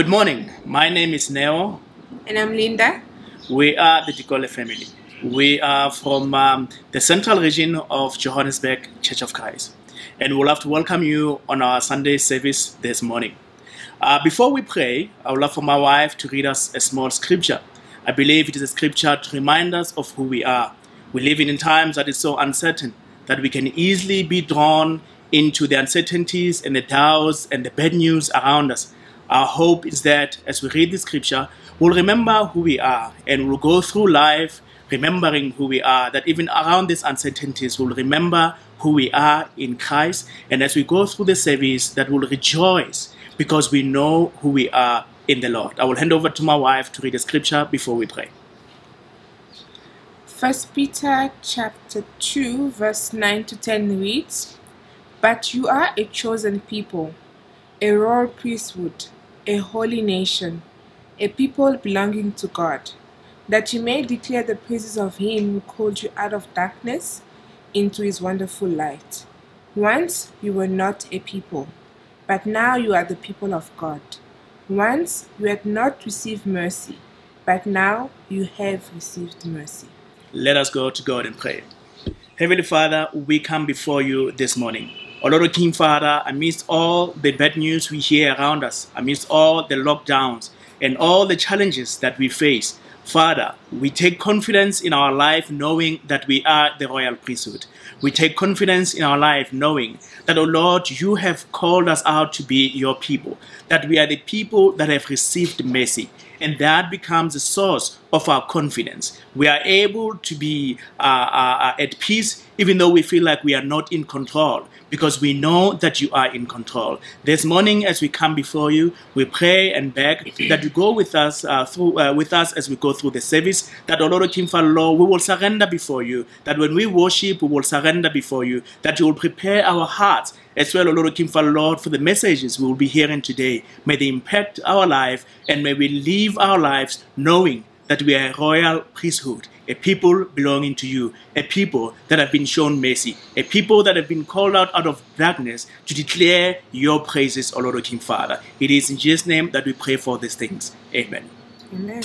Good morning. My name is Neo. And I'm Linda. We are the Dikole family. We are from um, the central region of Johannesburg Church of Christ. And we'd love to welcome you on our Sunday service this morning. Uh, before we pray, I would love for my wife to read us a small scripture. I believe it is a scripture to remind us of who we are. We live in times that is so uncertain that we can easily be drawn into the uncertainties and the doubts and the bad news around us. Our hope is that as we read the scripture, we'll remember who we are and we'll go through life remembering who we are, that even around these uncertainties, we'll remember who we are in Christ. And as we go through the service, that we'll rejoice because we know who we are in the Lord. I will hand over to my wife to read the scripture before we pray. First Peter chapter 2 verse 9 to 10 reads, But you are a chosen people, a royal priesthood, a holy nation, a people belonging to God, that you may declare the praises of him who called you out of darkness into his wonderful light. Once you were not a people, but now you are the people of God. Once you had not received mercy, but now you have received mercy. Let us go to God and pray. Heavenly Father, we come before you this morning. O Lord King Father, amidst all the bad news we hear around us, amidst all the lockdowns and all the challenges that we face, Father, we take confidence in our life knowing that we are the royal priesthood. We take confidence in our life knowing that, O oh Lord, you have called us out to be your people, that we are the people that have received mercy. And that becomes the source of our confidence. We are able to be uh, uh, at peace even though we feel like we are not in control because we know that you are in control. This morning, as we come before you, we pray and beg that you go with us uh, through uh, with us as we go through the service. That, O Lord King Lord, we will surrender before you. That when we worship, we will surrender before you. That you will prepare our hearts as well, O Lord King Lord, for the messages we will be hearing today. May they impact our life and may we live our lives knowing that we are a royal priesthood, a people belonging to you, a people that have been shown mercy, a people that have been called out out of darkness to declare your praises, O Lord, King Father. It is in Jesus' name that we pray for these things. Amen. Amen.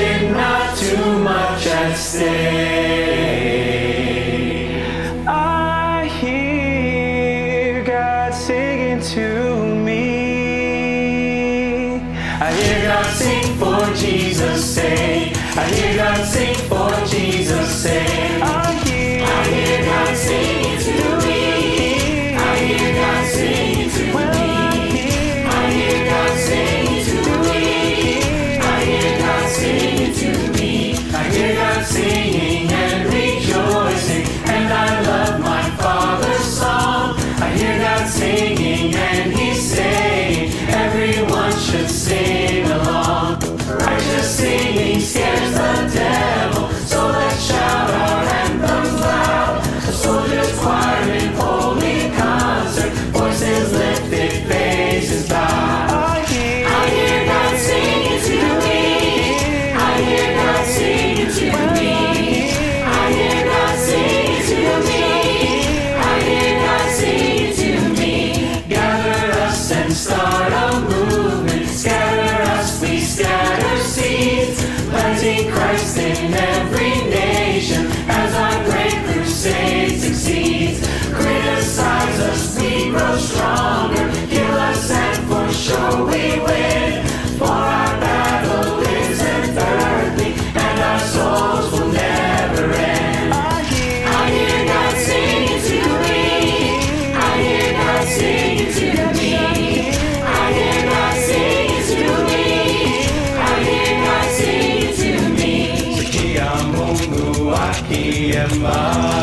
wishing not too much at stake. I hear God singing to me. I hear God sing for Jesus' sake. I hear God sing for Jesus' sake. Emma.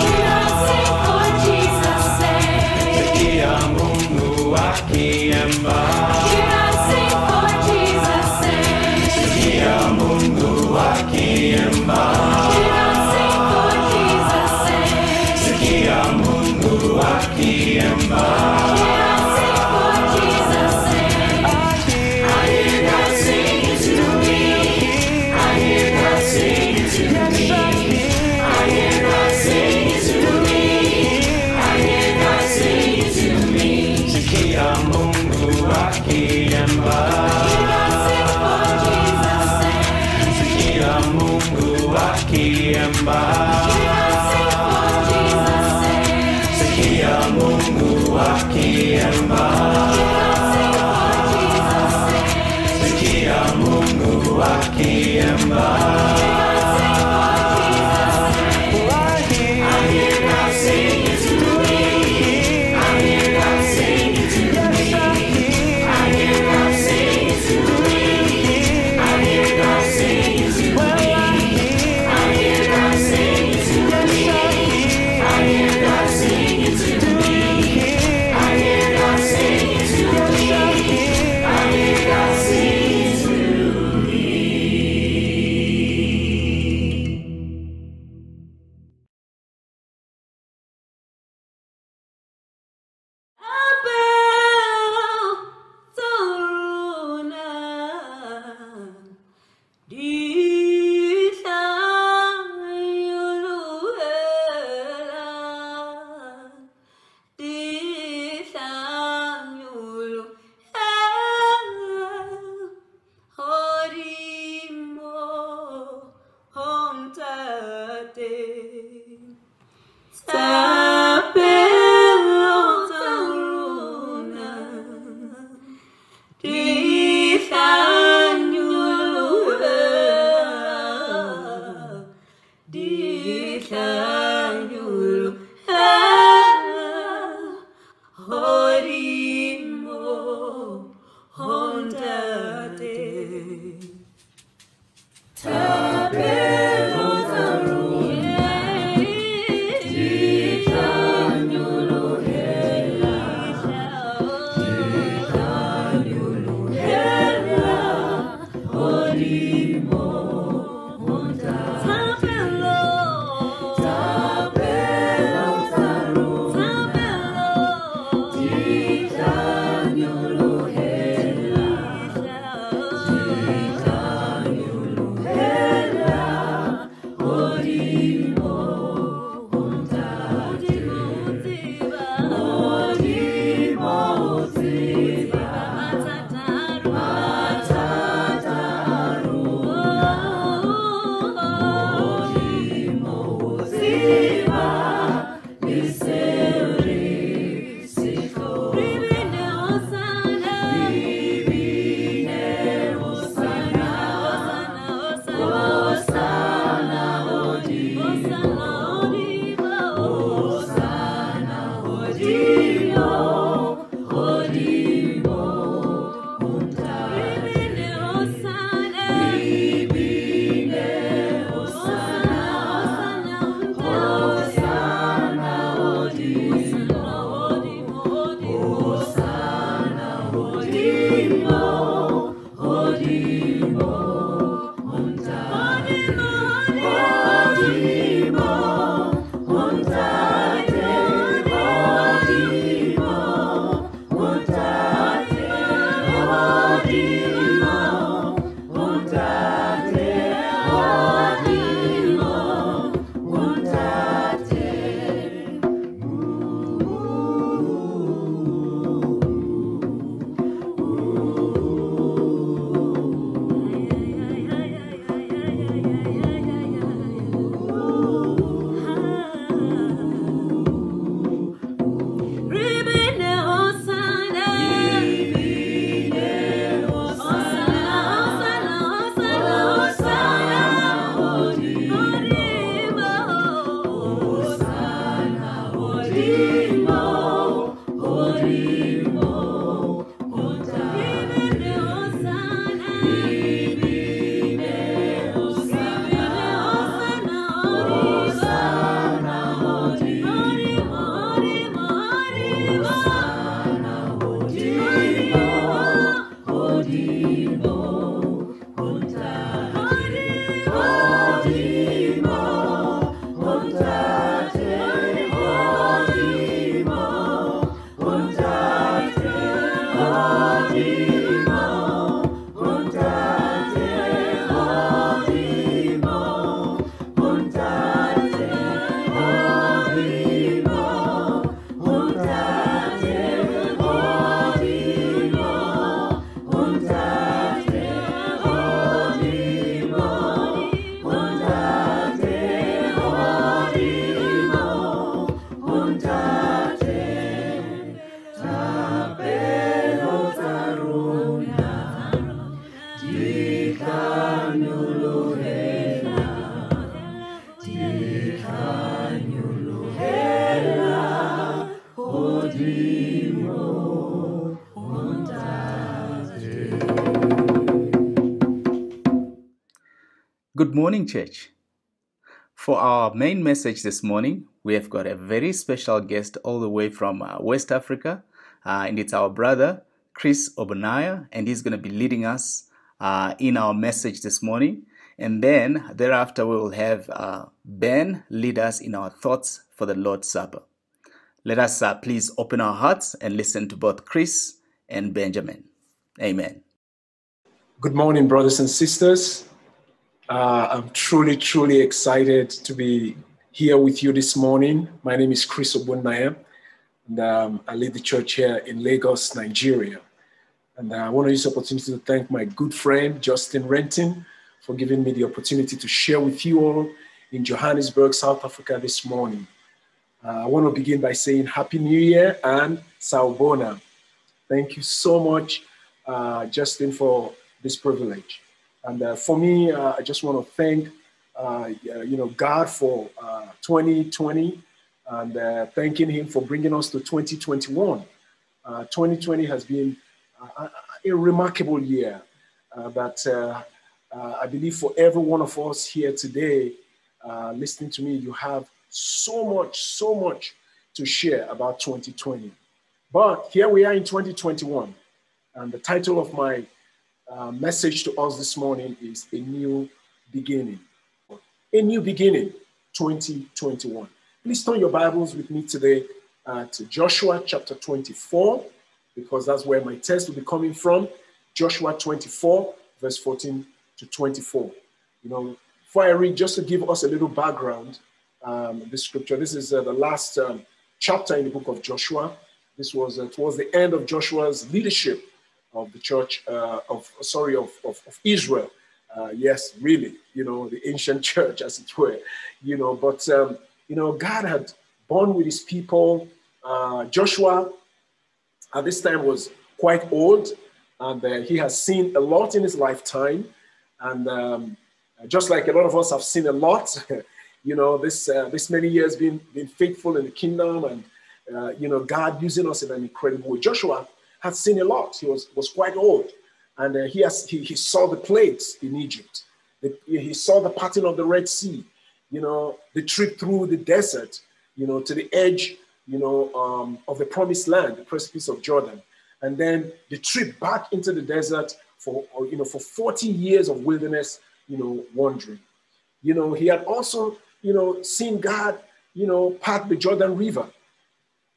D morning, church. For our main message this morning, we have got a very special guest all the way from uh, West Africa, uh, and it's our brother Chris Ogbonnaya, and he's going to be leading us uh, in our message this morning. And then thereafter, we will have uh, Ben lead us in our thoughts for the Lord's Supper. Let us uh, please open our hearts and listen to both Chris and Benjamin. Amen. Good morning, brothers and sisters. Uh, I'm truly, truly excited to be here with you this morning. My name is Chris Ogbonnaya, and um, I lead the church here in Lagos, Nigeria. And uh, I want to use the opportunity to thank my good friend Justin Renton for giving me the opportunity to share with you all in Johannesburg, South Africa this morning. Uh, I want to begin by saying Happy New Year and Sawubona. Thank you so much, uh, Justin, for this privilege. And uh, for me, uh, I just want to thank, uh, uh, you know, God for uh, 2020 and uh, thanking Him for bringing us to 2021. 2020 has been a, a remarkable year that I believe for every one of us here today, listening to me, you have so much, so much to share about 2020. But here we are in 2021, and the title of my uh, message to us this morning is a new beginning. A new beginning, 2021. Please turn your Bibles with me today uh, to Joshua chapter 24, because that's where my text will be coming from. Joshua 24, verse 14 to 24. You know, before I read, just to give us a little background, um, this scripture, this is uh, the last um, chapter in the book of Joshua. This was uh, towards the end of Joshua's leadership of the church uh, of sorry of, of, of Israel. Uh, yes, really, you know, the ancient church, as it were, you know. But um, you know, God had born with His people. Uh, Joshua, at this time, was quite old, and uh, he has seen a lot in his lifetime. And um, just like a lot of us have seen a lot, you know, this uh, this many years being been faithful in the kingdom, and uh, you know, God using us in an incredible way. Joshua had seen a lot. He was, was quite old. And uh, he, has, he, he saw the plagues in Egypt. The, he saw the parting of the Red Sea, you know, the trip through the desert, you know, to the edge, you know, um, of the promised land, the precipice of Jordan. And then the trip back into the desert for, you know, for 40 years of wilderness, you know, wandering. You know, he had also, you know, seen God, you know, part the Jordan River,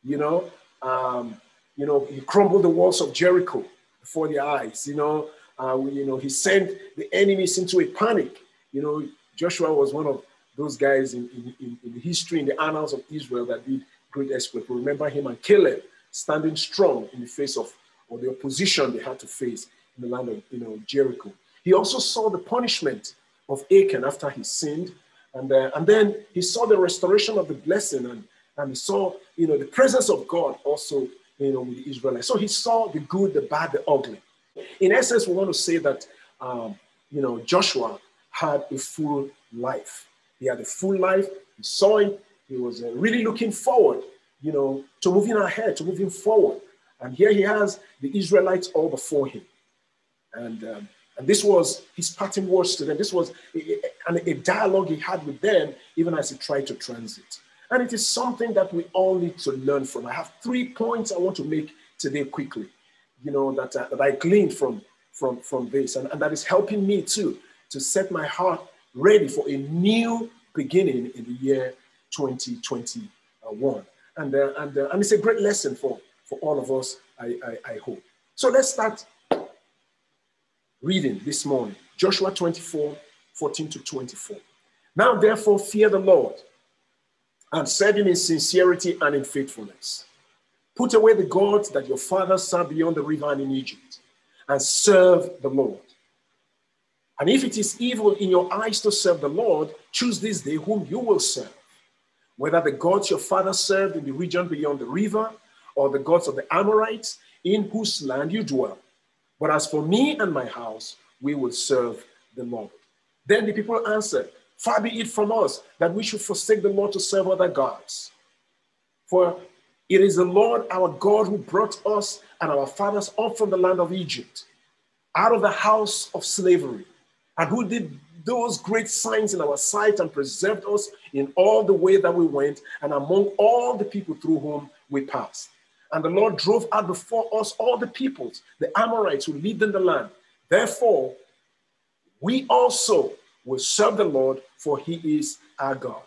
you know, um, you know, he crumbled the walls of Jericho before their eyes. You know, uh, you know, he sent the enemies into a panic. You know, Joshua was one of those guys in, in, in history, in the annals of Israel that did great exploits. Remember him and Caleb standing strong in the face of or the opposition they had to face in the land of you know Jericho. He also saw the punishment of Achan after he sinned, and uh, and then he saw the restoration of the blessing, and and he saw you know the presence of God also you know, with the Israelites. So he saw the good, the bad, the ugly. In essence, we want to say that, um, you know, Joshua had a full life. He had a full life. He saw it. He was uh, really looking forward, you know, to moving ahead, to moving forward. And here he has the Israelites all before him. And, um, and this was his parting words to them. This was a, a, a dialogue he had with them, even as he tried to transit. And it is something that we all need to learn from. I have three points I want to make today quickly, you know, that, uh, that I gleaned from, from, from this. And, and that is helping me too to set my heart ready for a new beginning in the year 2021. And, uh, and, uh, and it's a great lesson for, for all of us, I, I, I hope. So let's start reading this morning Joshua 24 14 to 24. Now, therefore, fear the Lord and serve him in sincerity and in faithfulness. Put away the gods that your fathers served beyond the river and in Egypt, and serve the Lord. And if it is evil in your eyes to serve the Lord, choose this day whom you will serve, whether the gods your father served in the region beyond the river, or the gods of the Amorites in whose land you dwell. But as for me and my house, we will serve the Lord. Then the people answered, Far be it from us that we should forsake the Lord to serve other gods. For it is the Lord our God who brought us and our fathers up from the land of Egypt, out of the house of slavery and who did those great signs in our sight and preserved us in all the way that we went and among all the people through whom we passed. And the Lord drove out before us all the peoples, the Amorites who lived in the land. Therefore, we also will serve the Lord, for he is our God.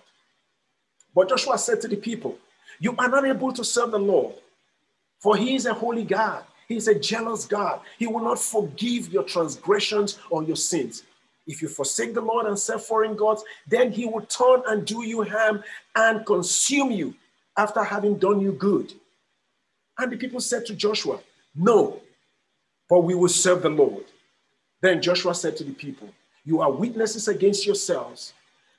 But Joshua said to the people, You are not able to serve the Lord, for he is a holy God. He is a jealous God. He will not forgive your transgressions or your sins. If you forsake the Lord and serve foreign gods, then he will turn and do you harm and consume you after having done you good. And the people said to Joshua, No, but we will serve the Lord. Then Joshua said to the people, You are witnesses against yourselves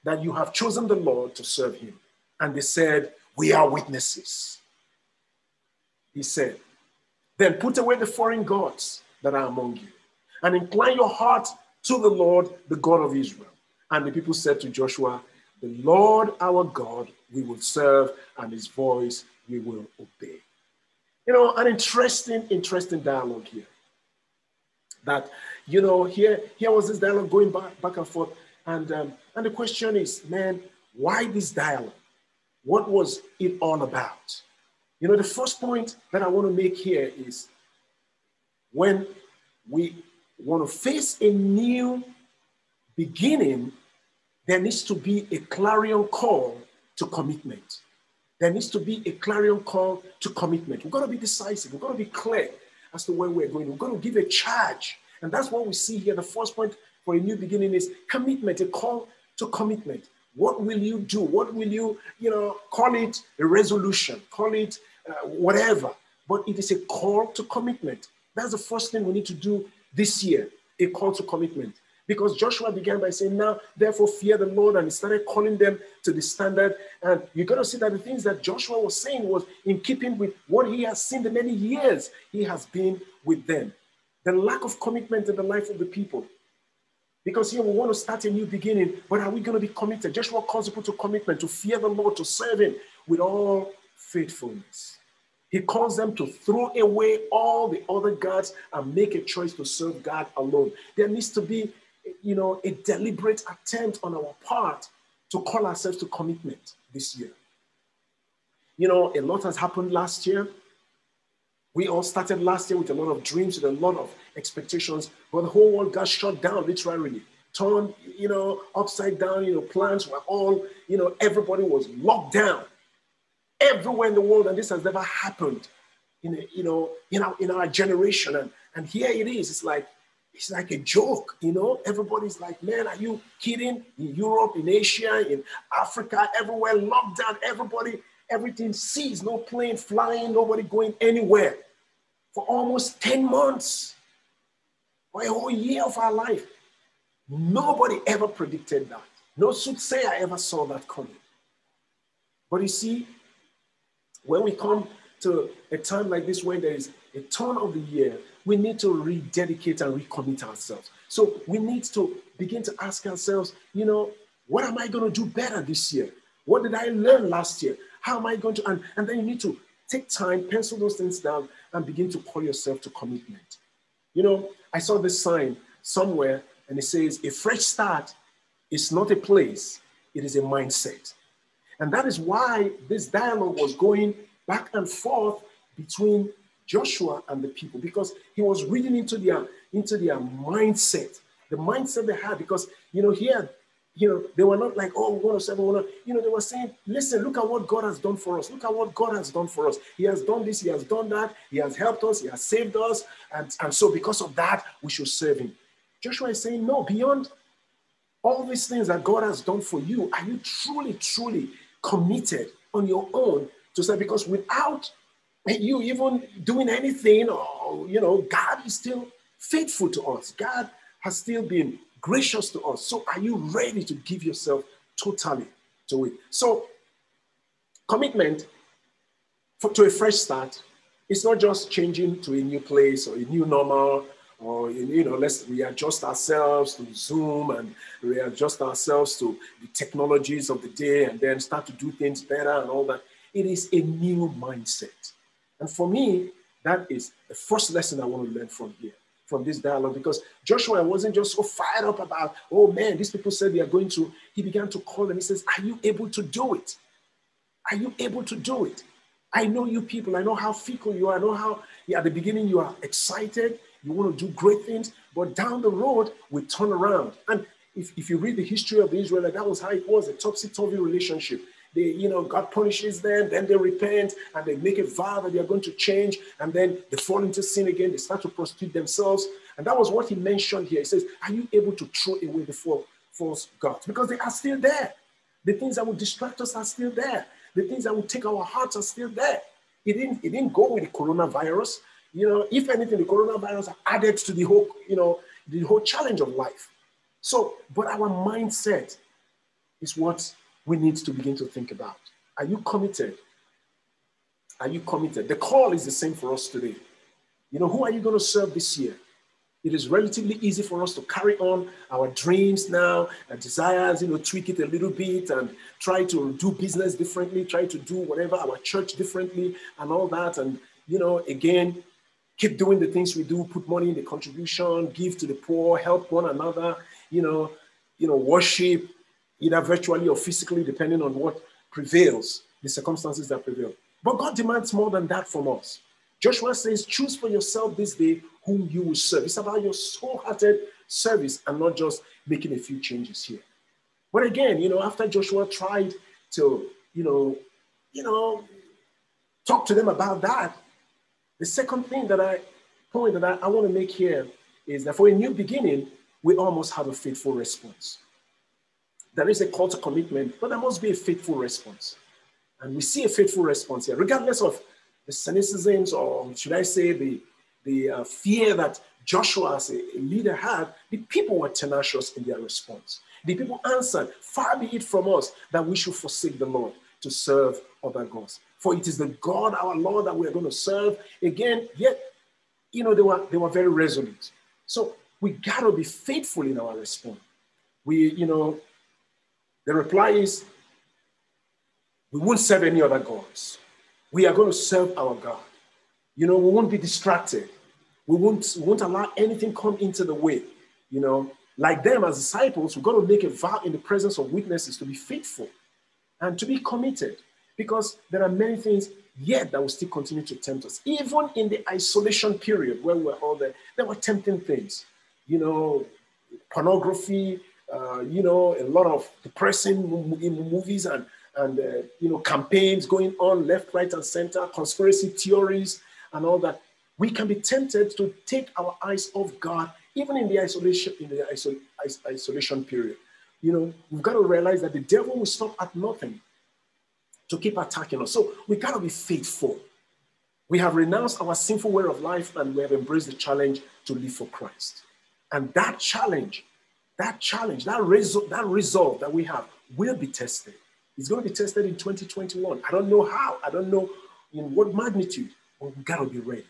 that you have chosen the Lord to serve him. And they said, We are witnesses. He said, Then put away the foreign gods that are among you and incline your heart to the Lord, the God of Israel. And the people said to Joshua, The Lord our God we will serve, and his voice we will obey. You know, an interesting, interesting dialogue here. That, you know, here, here was this dialogue going back, back and forth. And, um, and the question is, man, why this dialogue? What was it all about? You know, the first point that I want to make here is when we want to face a new beginning, there needs to be a clarion call to commitment. There needs to be a clarion call to commitment. We've got to be decisive. We've got to be clear as to where we're going. We've got to give a charge. And that's what we see here. The first point for a new beginning is commitment, a call to commitment. What will you do? What will you, you know, call it a resolution, call it uh, whatever. But it is a call to commitment. That's the first thing we need to do this year, a call to commitment. Because Joshua began by saying, Now, therefore, fear the Lord, and he started calling them to the standard. And you're going to see that the things that Joshua was saying was in keeping with what he has seen the many years he has been with them. The lack of commitment in the life of the people. Because here we want to start a new beginning, but are we going to be committed? Joshua calls people to commitment, to fear the Lord, to serve him with all faithfulness. He calls them to throw away all the other gods and make a choice to serve God alone. There needs to be, you know, a deliberate attempt on our part to call ourselves to commitment this year. You know, a lot has happened last year. We all started last year with a lot of dreams, with a lot of expectations, but the whole world got shut down literally, turned, you know, upside down. You know, plans were all, you know, everybody was locked down everywhere in the world, and this has never happened in a, you know in our in our generation. And and here it is. It's like it's like a joke, you know. Everybody's like, man, are you kidding? In Europe, in Asia, in Africa, everywhere, locked down. Everybody, everything seized. No plane flying. Nobody going anywhere for almost ten months, for a whole year of our life. Nobody ever predicted that. No soothsayer ever saw that coming. But you see, when we come to a time like this, when there is a turn of the year, we need to rededicate and recommit ourselves. So we need to begin to ask ourselves, you know, what am I going to do better this year? What did I learn last year? How am I going to? And, and then you need to take time, pencil those things down, and begin to call yourself to commitment. You know, I saw this sign somewhere, and it says, A fresh start is not a place, it is a mindset. And that is why this dialogue was going back and forth between Joshua and the people because he was reading into their into their mindset, the mindset they had. Because you know, here, you know, they were not like, oh, one or seven, one. Oh, you know, they were saying, listen, look at what God has done for us. Look at what God has done for us. He has done this, He has done that, He has helped us, He has saved us, and, and so because of that, we should serve Him. Joshua is saying, no, beyond all these things that God has done for you, are you truly, truly committed on your own to serve? Because without you even doing anything, or you know, God is still faithful to us. God has still been gracious to us. So, are you ready to give yourself totally to it? So, commitment for, to a fresh start. It's not just changing to a new place or a new normal or you know let's readjust ourselves to zoom and readjust ourselves to the technologies of the day and then start to do things better and all that it is a new mindset and for me that is the first lesson i want to learn from here from this dialogue because joshua wasn't just so fired up about oh man these people said they are going to he began to call them he says are you able to do it? Are you able to do it? I know you people. I know how fickle you are. I know how yeah, at the beginning you are excited. You want to do great things, but down the road, we turn around. And if, if you read the history of the that was how it was a topsy turvy relationship. They, you know, God punishes them, then they repent and they make a vow that they are going to change, and then they fall into sin again. They start to prostitute themselves. And that was what he mentioned here. He says, Are you able to throw away the false gods? Because they are still there. The things that will distract us are still there. The things that will take our hearts are still there. It didn't, it didn't go with the coronavirus. You know, if anything, the coronavirus added to the whole, you know, the whole challenge of life. So, but our mindset is what we need to begin to think about. Are you committed? Are you committed? The call is the same for us today. You know, who are you going to serve this year? It is relatively easy for us to carry on our dreams now, our desires, you know, tweak it a little bit and try to do business differently, try to do whatever, our church differently and all that. And, you know, again, keep doing the things we do, put money in the contribution, give to the poor, help one another, you know, you know, worship, either virtually or physically, depending on what prevails, the circumstances that prevail. But God demands more than that from us. Joshua says, choose for yourself this day whom you will serve. It's about your soul-hearted service and not just making a few changes here. But again, you know, after Joshua tried to, you know, you know, talk to them about that, the second thing that I point that I, I want to make here is that for a new beginning, we almost have a faithful response. There is a call to commitment, but there must be a faithful response. And we see a faithful response here, regardless of the cynicisms or should I say the, the uh, fear that Joshua as a, a leader had, the people were tenacious in their response. The people answered, Far be it from us that we should forsake the Lord to serve other gods for it is the God, our Lord, that we are going to serve. Again, yet, you know, they were, they were very resolute. So we got to be faithful in our response. We, you know, the reply is, we won't serve any other gods. We are going to serve our God. You know, we won't be distracted. We won't, we won't allow anything come into the way. You know, like them as disciples, we've got to make a vow in the presence of witnesses to be faithful and to be committed because there are many things yet that will still continue to tempt us. Even in the isolation period where we're all there, there were tempting things. You know, pornography, uh, you know, a lot of depressing movies and, and uh, you know, campaigns going on left, right, and center, conspiracy theories, and all that. We can be tempted to take our eyes off God, even in the isolation, in the isol- isolation period. You know, we've got to realize that the devil will stop at nothing to keep attacking us. So we got to be faithful. We have renounced our sinful way of life and we have embraced the challenge to live for Christ. And that challenge, that challenge, that, resol- that resolve that we have will be tested. It's going to be tested in 2021. I don't know how, I don't know in what magnitude, but we got to be ready.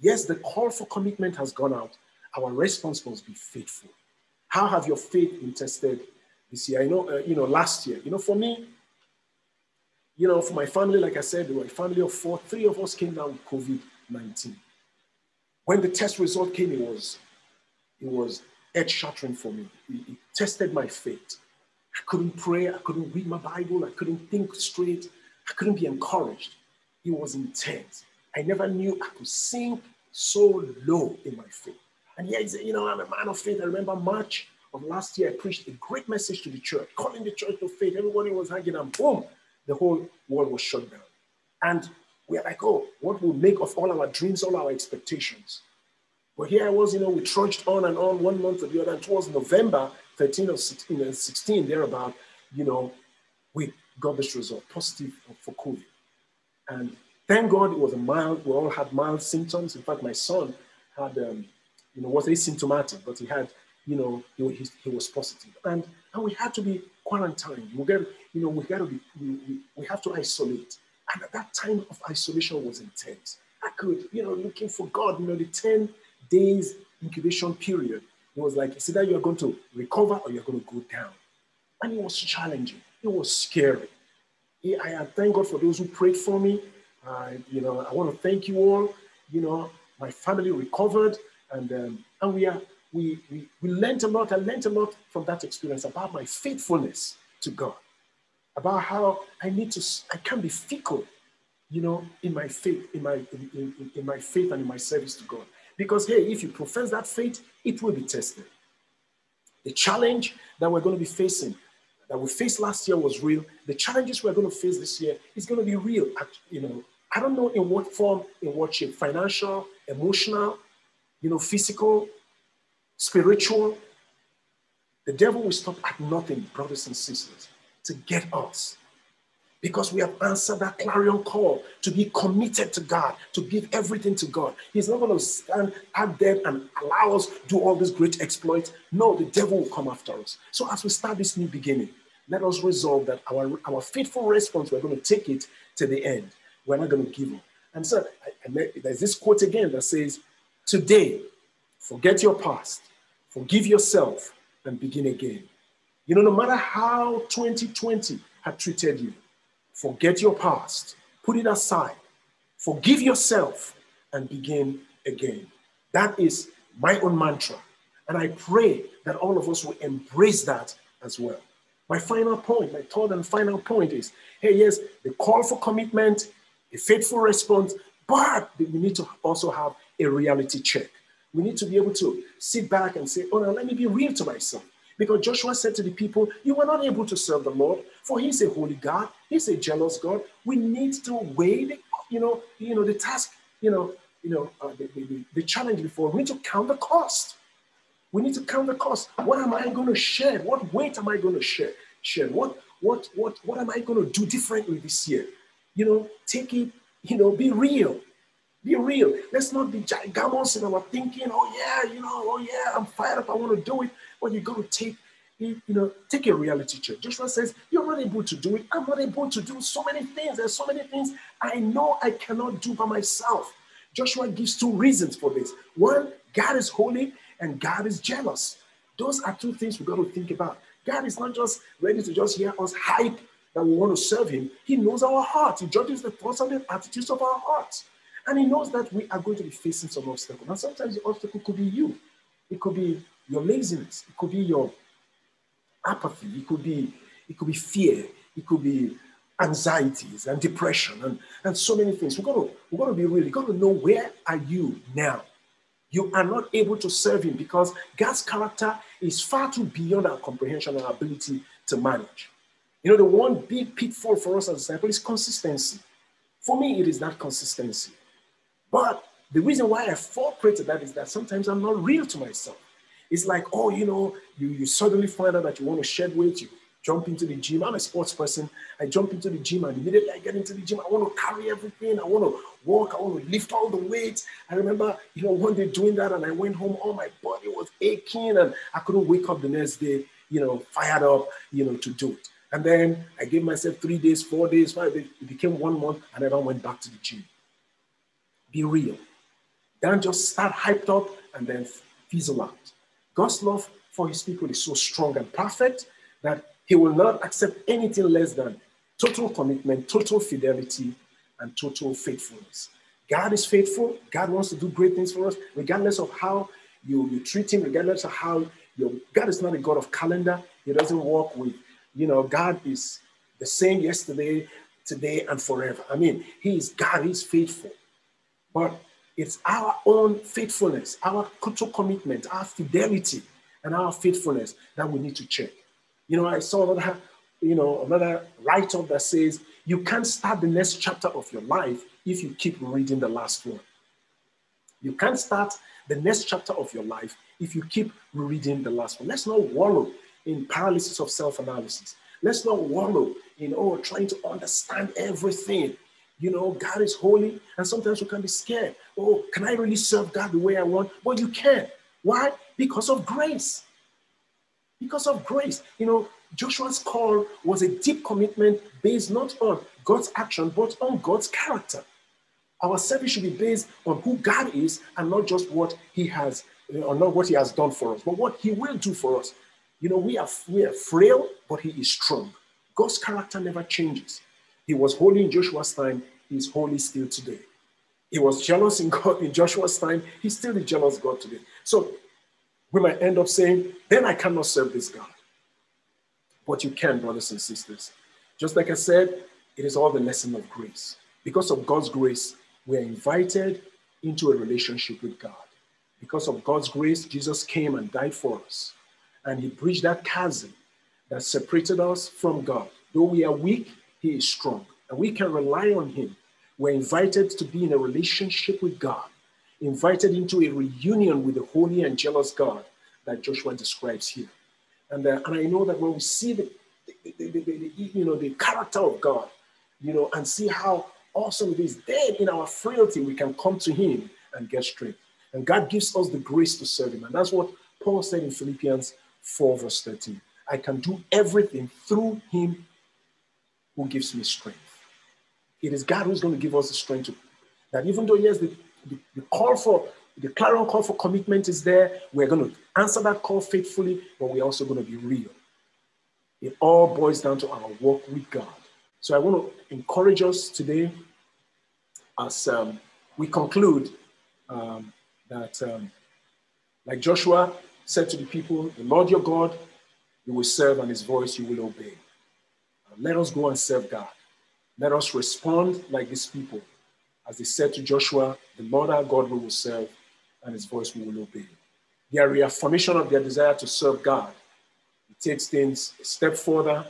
Yes, the call for commitment has gone out. Our response must be faithful. How have your faith been tested this year? I know, uh, you know, last year, you know, for me, You know, for my family, like I said, we were a family of four. Three of us came down with COVID 19. When the test result came, it was, it was earth shattering for me. It, it tested my faith. I couldn't pray. I couldn't read my Bible. I couldn't think straight. I couldn't be encouraged. It was intense. I never knew I could sink so low in my faith. And yeah, you know, I'm a man of faith. I remember March of last year, I preached a great message to the church, calling the church to faith. Everybody was hanging, and boom, the whole world was shut down. And we are like, oh, what will make of all our dreams, all our expectations? But here I was, you know, we trudged on and on one month or the other. And towards November 13 or 16, uh, 16 thereabout, you know, we got this result, positive for COVID. And thank God it was a mild, we all had mild symptoms. In fact, my son had, um, you know, was asymptomatic, but he had you know, he, he, was positive. And, and we had to be quarantined. We get, you know, we got to be, we, we, we have to isolate. And at that time of isolation was intense. I could, you know, looking for God, you know, the 10 days incubation period, it was like, it's either you're going to recover or you're going to go down. And it was challenging. It was scary. I, thank God for those who prayed for me. Uh, you know, I want to thank you all. You know, my family recovered and, um, and we are we, we, we learned a lot. I learned a lot from that experience about my faithfulness to God, about how I need to, I can't be fickle, you know, in my faith, in my, in, in, in my faith and in my service to God. Because, hey, if you profess that faith, it will be tested. The challenge that we're going to be facing, that we faced last year was real. The challenges we're going to face this year is going to be real. You know, I don't know in what form, in what shape, financial, emotional, you know, physical, spiritual, the devil will stop at nothing, brothers and sisters, to get us. Because we have answered that clarion call to be committed to God, to give everything to God. He's not going to stand out there and allow us do all these great exploits. No, the devil will come after us. So as we start this new beginning, let us resolve that our, our faithful response, we're going to take it to the end. We're not going to give up. And so there's this quote again that says, Today, Forget your past, forgive yourself, and begin again. You know, no matter how 2020 had treated you, forget your past, put it aside, forgive yourself, and begin again. That is my own mantra. And I pray that all of us will embrace that as well. My final point, my third and final point is hey, yes, the call for commitment, a faithful response, but we need to also have a reality check we need to be able to sit back and say, oh, now let me be real to myself. Because Joshua said to the people, You were not able to serve the Lord, for He's a holy God, He's a jealous God. We need to weigh the, you know, you know, the task, you know, you know, uh, the, the, the challenge before. We need to count the cost. We need to count the cost. What am I going to share? What weight am I going to share? Share. What what what what am I going to do differently this year? You know, take it. You know, be real. Be real. Let's not be gigamons in our thinking. Oh yeah, you know. Oh yeah, I'm fired up. I want to do it. But you got to take, you know, take a reality check. Joshua says, "You're not able to do it. I'm not able to do so many things. There's so many things I know I cannot do by myself." Joshua gives two reasons for this. One, God is holy and God is jealous. Those are two things we got to think about. God is not just ready to just hear us hype that we want to serve Him. He knows our heart. He judges the thoughts and the attitudes of our hearts. And he knows that we are going to be facing some obstacle. And sometimes the obstacle could be you. It could be your laziness. It could be your apathy. It could be, it could be fear. It could be anxieties and depression and, and so many things. We're gonna, we're gonna be really, gonna know where are you now. You are not able to serve him because God's character is far too beyond our comprehension and ability to manage. You know, the one big pitfall for us as disciples is consistency. For me, it is that consistency. But the reason why I fall prey to that is that sometimes I'm not real to myself. It's like, oh, you know, you, you suddenly find out that you want to shed weight, you jump into the gym. I'm a sports person. I jump into the gym and immediately I get into the gym. I want to carry everything. I want to walk. I want to lift all the weights. I remember, you know, one day doing that and I went home, all my body was aching and I couldn't wake up the next day, you know, fired up, you know, to do it. And then I gave myself three days, four days, five days. It became one month and I went back to the gym. Be real. Don't just start hyped up and then fizzle out. God's love for his people is so strong and perfect that he will not accept anything less than total commitment, total fidelity, and total faithfulness. God is faithful. God wants to do great things for us, regardless of how you, you treat Him, regardless of how you. God is not a God of calendar. He doesn't work with, you know, God is the same yesterday, today, and forever. I mean, He is God. He's faithful. But it's our own faithfulness, our total commitment, our fidelity, and our faithfulness that we need to check. You know, I saw another, you know, another write-up that says you can't start the next chapter of your life if you keep reading the last one. You can't start the next chapter of your life if you keep reading the last one. Let's not wallow in paralysis of self-analysis. Let's not wallow in oh trying to understand everything. You know, God is holy, and sometimes we can be scared. Oh, can I really serve God the way I want? Well, you can. Why? Because of grace. Because of grace. You know, Joshua's call was a deep commitment based not on God's action, but on God's character. Our service should be based on who God is and not just what He has, uh, or not what He has done for us, but what He will do for us. You know, we are, we are frail, but He is strong. God's character never changes. He was holy in Joshua's time, He's holy still today. He was jealous in God in Joshua's time, He's still the jealous God today. So we might end up saying, then I cannot serve this God. But you can, brothers and sisters. Just like I said, it is all the lesson of grace. Because of God's grace, we are invited into a relationship with God. Because of God's grace, Jesus came and died for us. And he bridged that chasm that separated us from God. Though we are weak, he is strong. And we can rely on him. We're invited to be in a relationship with God, invited into a reunion with the holy and jealous God that Joshua describes here. And, uh, and I know that when we see the, the, the, the, you know, the character of God, you know, and see how awesome it is, then in our frailty, we can come to him and get strength. And God gives us the grace to serve him. And that's what Paul said in Philippians 4, verse 13. I can do everything through him who gives me strength. It is God who's going to give us the strength to, that even though, yes, the, the, the call for the clarion call for commitment is there. We're going to answer that call faithfully, but we're also going to be real. It all boils down to our walk with God. So I want to encourage us today as um, we conclude um, that, um, like Joshua said to the people, the Lord your God, you will serve and his voice you will obey. Let us go and serve God. Let us respond like these people. As they said to Joshua, the Lord our God we will serve and his voice we will obey. Their reaffirmation of their desire to serve God it takes things a step further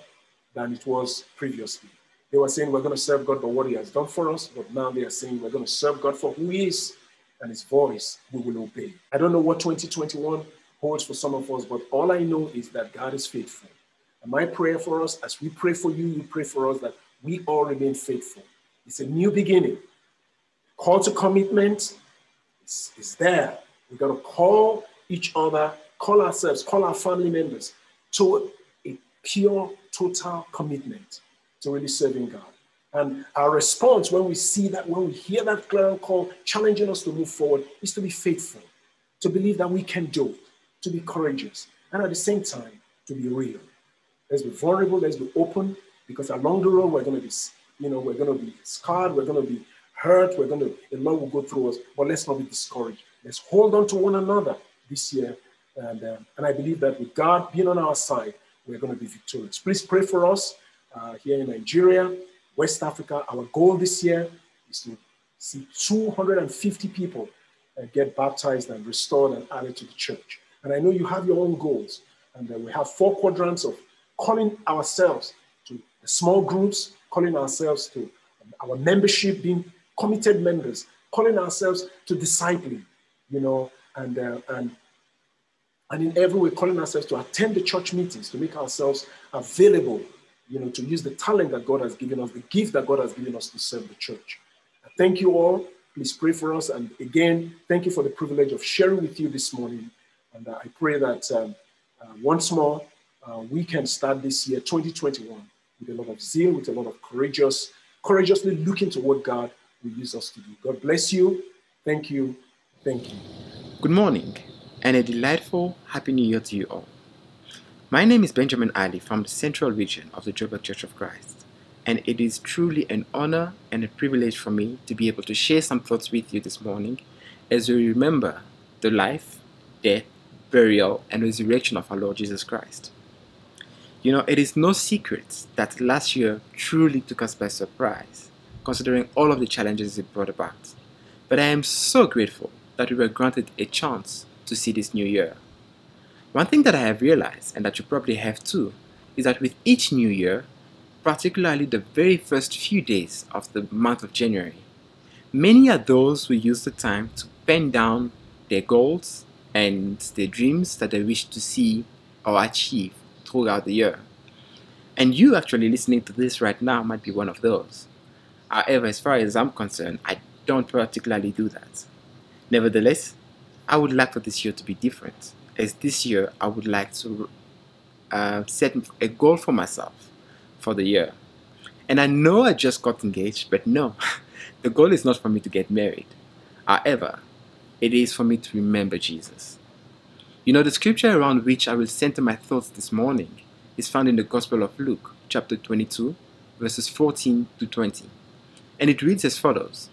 than it was previously. They were saying we're going to serve God for what he has done for us, but now they are saying we're going to serve God for who he is and his voice we will obey. I don't know what 2021 holds for some of us, but all I know is that God is faithful. And my prayer for us, as we pray for you, you pray for us that we all remain faithful. It's a new beginning. Call to commitment is, is there. We've got to call each other, call ourselves, call our family members to a pure, total commitment to really serving God. And our response when we see that, when we hear that clear call challenging us to move forward, is to be faithful, to believe that we can do it, to be courageous, and at the same time, to be real. Let's be vulnerable, let's be open, because along the road, we're going to be, you know, we're going to be scarred, we're going to be hurt, we're going to, a lot will go through us, but let's not be discouraged. Let's hold on to one another this year. And, um, and I believe that with God being on our side, we're going to be victorious. Please pray for us uh, here in Nigeria, West Africa. Our goal this year is to see 250 people uh, get baptized and restored and added to the church. And I know you have your own goals. And uh, we have four quadrants of calling ourselves to small groups, calling ourselves to our membership, being committed members, calling ourselves to discipling, you know, and, uh, and, and in every way calling ourselves to attend the church meetings, to make ourselves available, you know, to use the talent that God has given us, the gift that God has given us to serve the church. Thank you all. Please pray for us. And again, thank you for the privilege of sharing with you this morning. And uh, I pray that um, uh, once more, uh, we can start this year, 2021, with a lot of zeal, with a lot of courageous, courageously looking to what God will use us to do. God bless you. Thank you. Thank you. Good morning and a delightful Happy New Year to you all. My name is Benjamin Ali from the Central Region of the Joburg Church of Christ, and it is truly an honor and a privilege for me to be able to share some thoughts with you this morning as we remember the life, death, burial, and resurrection of our Lord Jesus Christ. You know, it is no secret that last year truly took us by surprise, considering all of the challenges it brought about. But I am so grateful that we were granted a chance to see this new year. One thing that I have realized, and that you probably have too, is that with each new year, particularly the very first few days of the month of January, many are those who use the time to pen down their goals and their dreams that they wish to see or achieve throughout the year. And you actually listening to this right now might be one of those. However, as far as I'm concerned, I don't particularly do that. Nevertheless, I would like for this year to be different, as this year I would like to uh, set a goal for myself for the year. And I know I just got engaged, but no, the goal is not for me to get married. However, it is for me to remember Jesus. You know, the scripture around which I will center my thoughts this morning is found in the Gospel of Luke, chapter 22, verses 14 to 20. And it reads as follows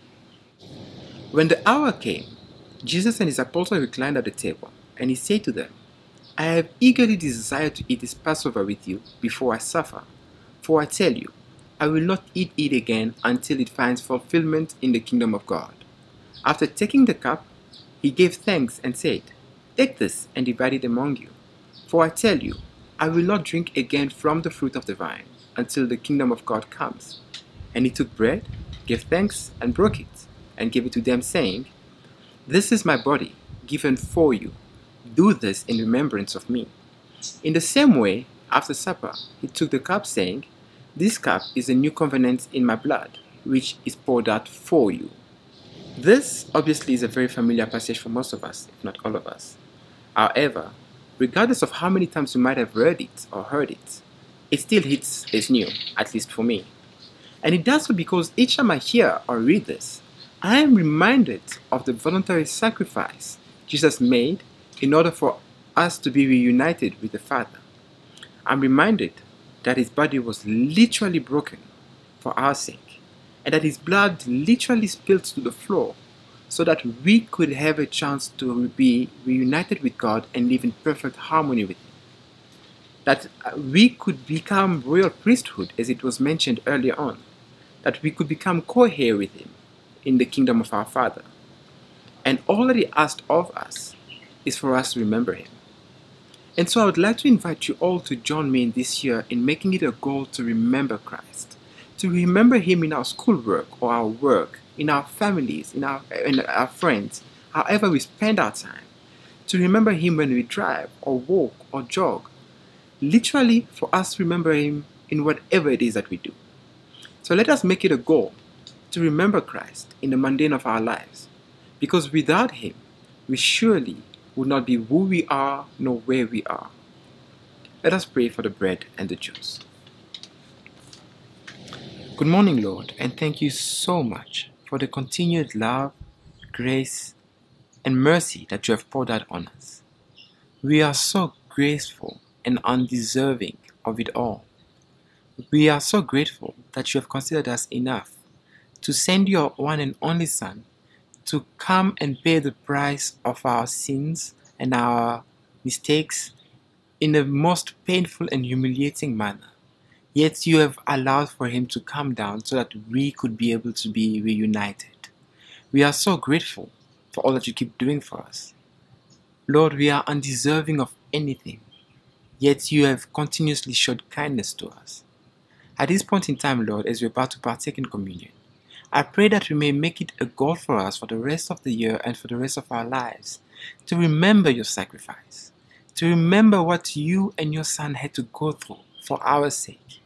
When the hour came, Jesus and his apostles reclined at the table, and he said to them, I have eagerly desired to eat this Passover with you before I suffer. For I tell you, I will not eat it again until it finds fulfillment in the kingdom of God. After taking the cup, he gave thanks and said, Take this and divide it among you. For I tell you, I will not drink again from the fruit of the vine until the kingdom of God comes. And he took bread, gave thanks, and broke it, and gave it to them, saying, This is my body, given for you. Do this in remembrance of me. In the same way, after supper, he took the cup, saying, This cup is a new covenant in my blood, which is poured out for you. This obviously is a very familiar passage for most of us, if not all of us. However, regardless of how many times you might have read it or heard it, it still hits as new, at least for me. And it does so because each time I hear or read this, I am reminded of the voluntary sacrifice Jesus made in order for us to be reunited with the Father. I'm reminded that his body was literally broken for our sake and that his blood literally spilled to the floor so that we could have a chance to be reunited with God and live in perfect harmony with Him. That uh, we could become royal priesthood, as it was mentioned earlier on. That we could become co heir with Him in the kingdom of our Father. And all that He asked of us is for us to remember Him. And so I would like to invite you all to join me in this year in making it a goal to remember Christ to remember Him in our schoolwork or our work, in our families, in our, in our friends, however we spend our time. To remember Him when we drive or walk or jog. Literally, for us to remember Him in whatever it is that we do. So let us make it a goal to remember Christ in the mundane of our lives. Because without Him, we surely would not be who we are nor where we are. Let us pray for the bread and the juice. Good morning, Lord, and thank you so much for the continued love, grace, and mercy that you have poured out on us. We are so graceful and undeserving of it all. We are so grateful that you have considered us enough to send your one and only Son to come and pay the price of our sins and our mistakes in the most painful and humiliating manner. Yet you have allowed for him to come down so that we could be able to be reunited. We are so grateful for all that you keep doing for us. Lord, we are undeserving of anything, yet you have continuously showed kindness to us. At this point in time, Lord, as we're about to partake in communion, I pray that we may make it a goal for us for the rest of the year and for the rest of our lives to remember your sacrifice, to remember what you and your Son had to go through for our sake,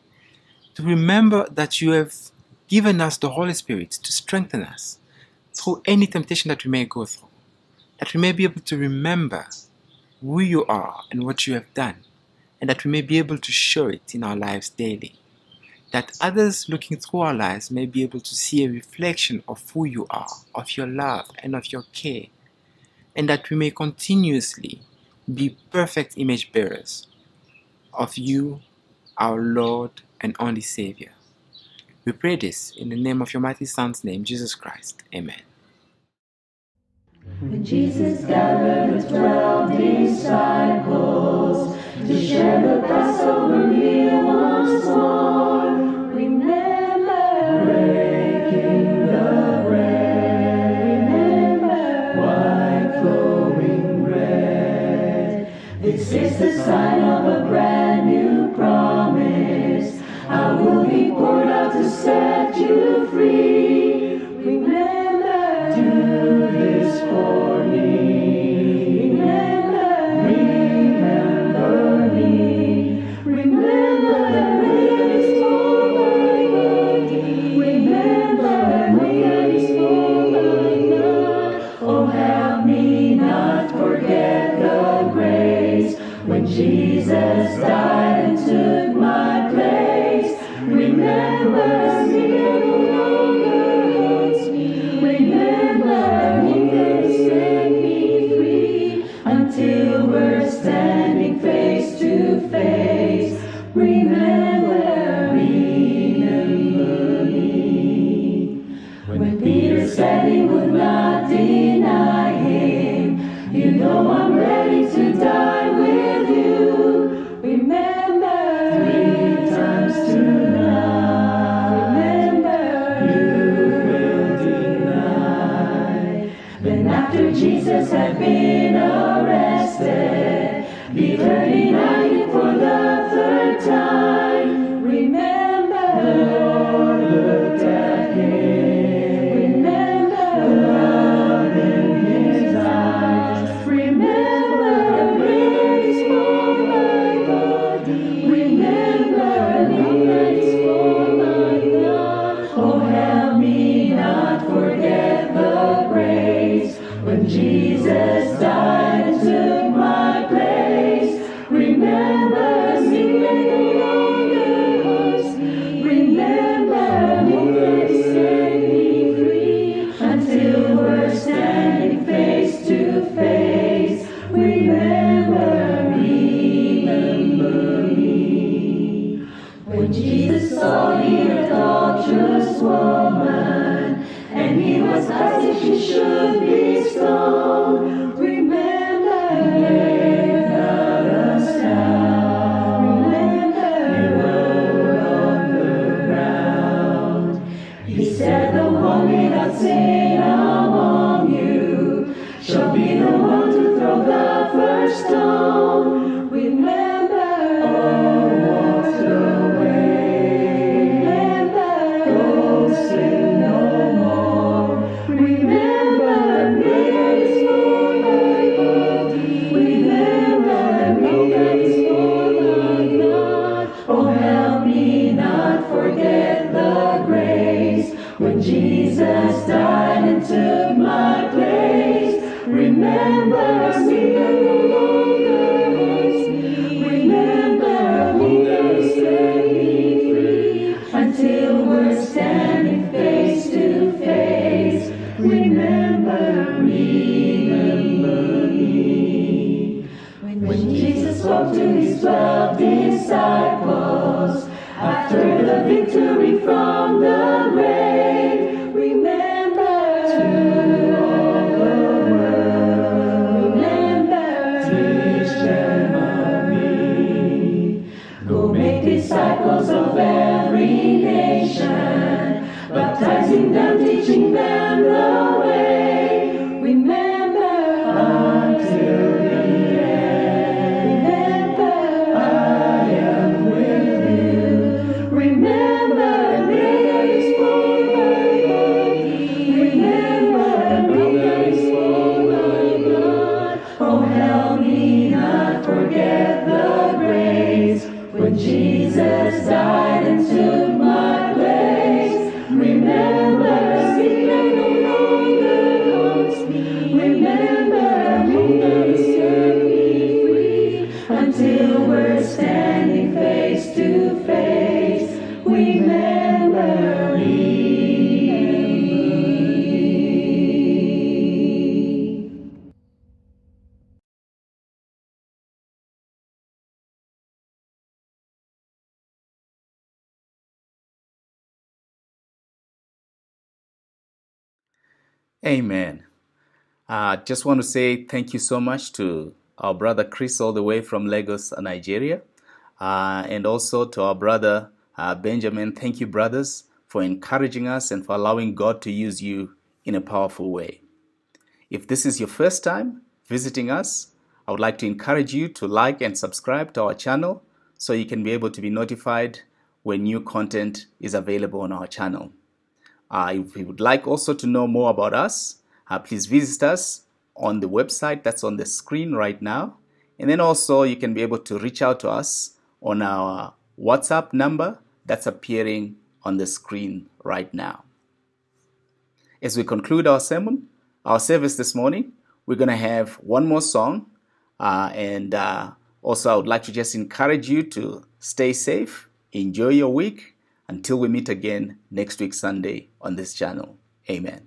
to remember that you have given us the Holy Spirit to strengthen us through any temptation that we may go through, that we may be able to remember who you are and what you have done, and that we may be able to show it in our lives daily. That others looking through our lives may be able to see a reflection of who you are, of your love, and of your care, and that we may continuously be perfect image bearers of you, our Lord and only Savior. We pray this in the name of your mighty Son's name, Jesus Christ. Amen. When Jesus gathered the twelve disciples to share the Passover meal once more, remember breaking the bread, remember white flowing bread. This is the sign of a bread. Just want to say thank you so much to our brother Chris, all the way from Lagos, Nigeria, uh, and also to our brother uh, Benjamin. Thank you, brothers, for encouraging us and for allowing God to use you in a powerful way. If this is your first time visiting us, I would like to encourage you to like and subscribe to our channel so you can be able to be notified when new content is available on our channel. Uh, if you would like also to know more about us, uh, please visit us on the website that's on the screen right now. And then also you can be able to reach out to us on our WhatsApp number that's appearing on the screen right now. As we conclude our sermon, our service this morning, we're going to have one more song. Uh, and uh, also, I would like to just encourage you to stay safe, enjoy your week until we meet again next week, Sunday, on this channel. Amen.